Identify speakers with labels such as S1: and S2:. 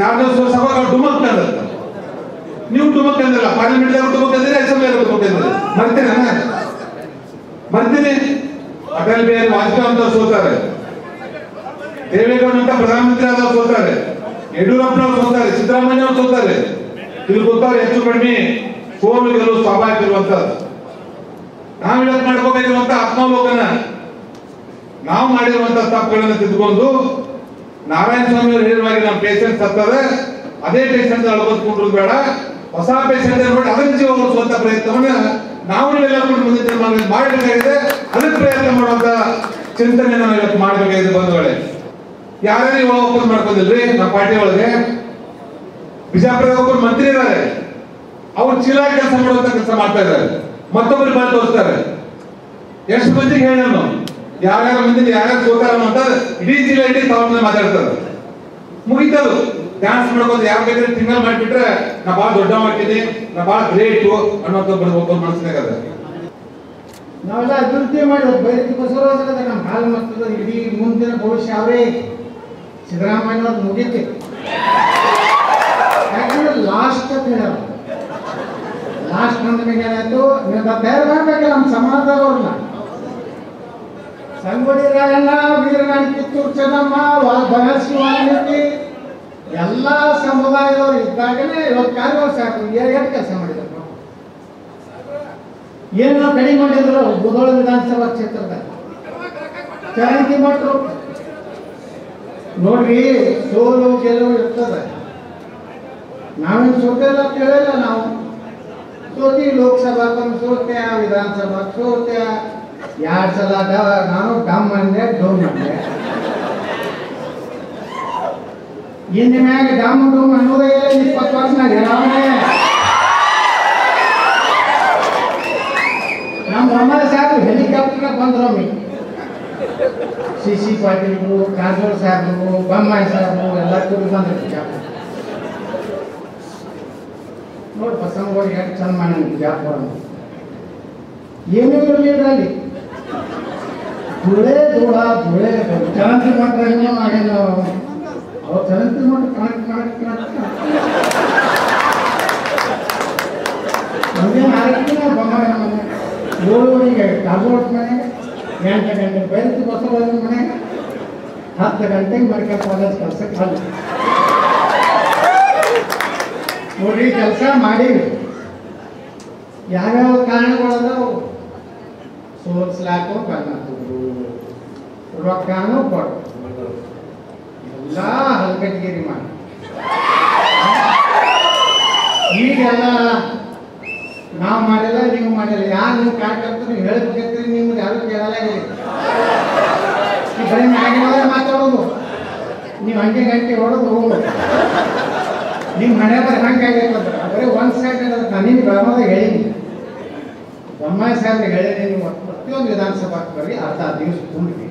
S1: ಯಾವ್ದೋ ಸಭಾ ಡುಮಕ್ ಅಂತ. ನೀವು ಡುಮಕ್ ಅಂದಿಲ್ಲ ಪಾರ್ಲಿಮೆಂಟ್ ಡುಮಕ್ ಅಂದಿರಿ ಅಸೆಂಬ್ಲಿ ಡುಮಕ್ ಅಂದಿರಿ ಮರ್ತೀನ ಮರ್ತೀನಿ. ಅಟಲ್ ಬಿಹಾರಿ ವಾಜಪೇಯಿ ಅಂತ ಸೋತಾರೆ ದೇವೇಗೌಡ ಅಂತ ಪ್ರಧಾನಮಂತ್ರಿ ಆದ ಸೋತಾರೆ ಯಡಿಯೂರಪ್ಪನವ್ರು ಸೋತಾರೆ ಸಿದ್ದರಾಮಯ್ಯ ಅವರು ಸೋತಾರೆ ಇಲ್ಲಿ ಗೊತ್ತಾರೆ ಹೆಚ್ಚು ಕಡಿಮೆ ಸೋಲು ಗೆಲುವು ಸ್ವಾಭಾವಿಕ ಇರುವಂತದ್ದು ನಾವು ಇವತ್ತು ಮಾಡ್ಕೋಬೇಕಿರುವಂತ ಆತ್ಮಾವಲೋಕನ. ನಾವು ಮಾಡಿರುವಂತ ತಪ್ಪುಗಳನ್ನ ತಿದ್ದುಕೊಂಡು ನಾರಾಯಣ ಸ್ವಾಮಿ ನಮ್ಮ ಪೇಷಂಟ್ ಸತ್ತದ ಅದೇ ಪೇಷಂಟ್ ಅಳವತ್ಕೊಂಡ್ರು ಬೇಡ. ಹೊಸ ಪೇಷಂಟ್ ನೋಡಿ ಅದನ್ನ ಜೀವ ಉಳಿಸುವಂತ ಪ್ರಯತ್ನವನ್ನ ನಾವು ನೀವೆಲ್ಲ ಕೂಡ ಮುಂದಿನ ದಿನಮಾನಗಳಲ್ಲಿ ಮಾಡಬೇಕಾಗಿದೆ. ಅದಕ್ಕೆ ಪ್ರಯತ್ನ ಮಾಡುವಂತ ಚಿಂತನೆ ನಾವು ಇವತ್ತು ಮಾಡಬೇಕಾಗಿದೆ ಬಂಧುಗಳೇ. ಯಾರ್ಯಾರು ಇವಾಗ ಒಪ್ಪಂದ ಮಾಡ್ಕೊಂಡಿಲ್ರಿ? ನಮ್ಮ ಪಾರ್ಟಿ ಒಳಗೆ ಬಿಜಾಪುರದ ಒಬ್ಬರು ಮಂತ್ರಿ ಇದ್ದಾರೆ. ಅವ್ರು ಚೀಲ ಕೆಲಸ ಮಾಡುವಂತ ಕೆಲಸ ಮಾಡ್ತಾ ಇದ್ದಾರೆ. ಮತ್ತೊಬ್ಬರು ಬಂದು ತೋರಿಸ್ತಾರೆ. ಎಷ್ಟು ಮಂದಿಗೆ ಹೇಳಿ ಯಾರ್ಯಾರ ಮುಂದೆ ಯಾರ್ಯಾರು ಸೋತಾರ ಅಂತ ಇಡೀ ಜಿಲ್ಲೆ ಇಡೀ ತಾಲೂಕಿನ ಮಾತಾಡ್ತಾರೆ. ಮುಗಿತದು. ಡ್ಯಾನ್ಸ್ ಮಾಡ್ಕೊಂಡು ಯಾರು ಬೇಕಾದ್ರೆ ತಿಂಗಳು ಮಾಡಿಬಿಟ್ರೆ ನಾ ಭಾಳ ದೊಡ್ಡ ಮಾಡ್ತೀನಿ ನಾ ಭಾಳ ಗ್ರೇಟು ಅನ್ನೋದು ಒಬ್ಬ ಮನಸ್ಸಿನಾಗ
S2: ನಾವೆಲ್ಲ ಅಭಿವೃದ್ಧಿ ಮಾಡಿದ್ವಿ ಬೈರತಿ ಬಸವರಾಜರದ ನಮ್ಮ ಹಾಲು ಮತ್ತದ ಇಡೀ ಮುಂದಿನ ಭವಿಷ್ಯ ಅವರೇ. ಸಿದ್ದರಾಮಯ್ಯ ಅವ್ರು ಮುಗೀತಿ. ಯಾಕಂದ್ರೆ ಲಾಸ್ಟ್ ಅಂತ ಹೇಳ್ಯಾರ ಲಾಸ್ಟ್ ಅಂದ ಮೇಲೆ ಏನಾಯ್ತು ನೀವು ತಯಾರು ಮಾಡ್ಬೇಕಲ್ಲ ನಮ್ಮ ಸಮಾಜದವ್ರನ್ನ ಸಂಗೊಳ್ಳಿ ರಾಯಣ್ಣ ವೀರನ ಕಿತ್ತೂರು ಚೆನ್ನಮ್ಮ ವಾಲ್ಮೀಕಿ ಎಲ್ಲ ಸಮುದಾಯದವರು ಇದ್ದಾಗಲೇ ಇವತ್ತು ಕಾಂಗ್ರೆಸ್ ಸಾಕು ಎಷ್ಟು ಕೆಲಸ ಮಾಡಿದ್ರು? ಏನೋ ಕಡಿಮೆ ಮಾಡಿದ್ರು ಬುಧೋಳ ವಿಧಾನಸಭಾ ಕ್ಷೇತ್ರದಲ್ಲಿ. ಚರಂತಿ ಮಾಡ್ರು. ನೋಡ್ರಿ, ಸೋಲು, ಗೆಲುವು ಇರ್ತದೆ. ನಾವೇನು ಸೋತೆಲ್ಲ ಕೇಳಿಲ್ಲ ನಾವು. ಸೋತಿ ಲೋಕಸಭಾ ಸೋತೆ, ವಿಧಾನಸಭಾ ಸೋತೆ. ಎರಡು ಸಲ ಡ- ನಾನು ಡಮ್ ಅಂದೆ ಡೋಮ್ ಅಂದೆ ಇನ್ನು ಮ್ಯಾಗ ಡಮ್ ಡೋಮ್ ಅನ್ನೋದೇ ಇಪ್ಪತ್ತು ವರ್ಷನಾಗ ಹೇಳಾವಣೆ ನಮ್ಮ Bommai Saheb helicopter ಬಂದ್ರೊಮ್ಮೆ C C ಪಾಟೀಲ್ರು ಕಾಜೋಳ ಸಾಹೇಬರು ಬೊಮ್ಮಾಯಿ ಸಾಹೇಬರು ಎಲ್ಲ ಕೂಡಿ ಬಂದ್ರು ಬಿಜಾಪುರ ನೋಡಿ ಬಸವನಗೌಡ ಎಷ್ಟು ಚಂದ ಮಾಡ್ಯಾನ ಬಿಜಾಪುರ ಏನೂ ಇರಲಿಲ್ಲ ಅಲ್ಲಿ ಧೂಳೆ ಧೂಳ ಧೂಳೆ ಚಲಂತಿ ಮಾಡ್ರೆ ಏನೋ ಮಾಡ್ಯಾನ ಅವ್ರು ಚಲಂತಿ ಮಾಡಿ ಕಣಕ್ ಕಣಕ್ ಕಣಕ್ ನಮ್ಗೇನು ಆರಕ್ಕಿನ ಬೊಮ್ಮಾಯಿ ಮನೆ ಏಳುವರೆಗೆ ಕಾಜೋಳ ಮನೆಗೆ ಎಂಟು ಗಂಟೆ ಬೈರತಿ ಬಸವರಾಜನ ಮನೆಗೆ ಹತ್ತು ಗಂಟೆಗೆ ಮೆಡಿಕಲ್ ಕಾಲೇಜ್ ಕೆಲಸಕ್ಕೆ ಬಂದು ನೋಡ್ರಿ ಕೆಲಸ ಮಾಡೀವಿ ಯಾವ್ಯಾವ ಕಾರಣಗಳದಾವು ಸೋಲ್ಸ್ಲಾಕೋ ಬಂದ್ರು ರೊಕ್ಕನೂ ಕೊಟ್ಟು ಎಲ್ಲ ಹಲ್ಕಟ್ಗಿರಿ ಮಾಡಿ ಈಗೆಲ್ಲ ನಾವು ಮಾಡಿಲ್ಲ ನೀವು ಮಾಡಿಲ್ಲ ಯಾರು ನೀವು ಕಾರ್ಯಕರ್ತರು ಹೇಳ್ಬೇಕಂತ್ರಿ ನಿಮ್ಗೆ ಯಾರು ಕೇಳಲ್ಲ ಹೇಳಿ ಬರೀ ಮ್ಯಾಗಿನವರೇ ಮಾತಾಡೋದು ನೀವು ಹಂಗೆ ಗಂಟೆ ಹೊಡೆದು ಹೋಗೋದು ನಿಮ್ಮ ಮನೆ ಬರ ಹಂಗಾಗಿರ್ತದ ಬರೀ ಒಂದ್ ಸೈಡ್ ನನಗೆ ಗ್ರಾಮದಾಗ ಹೇಳೀನಿ ಬೊಮ್ಮಾಯಿ ಸಾಹೇಬ್ರಿಗೆ ಹೇಳೀನಿ ನೀವು ಪ್ರತಿಯೊಂದು ವಿಧಾನಸಭಾ ಬರ್ರಿ ಅರ್ಧ ದಿವಸ ತುಂಬಿರಿ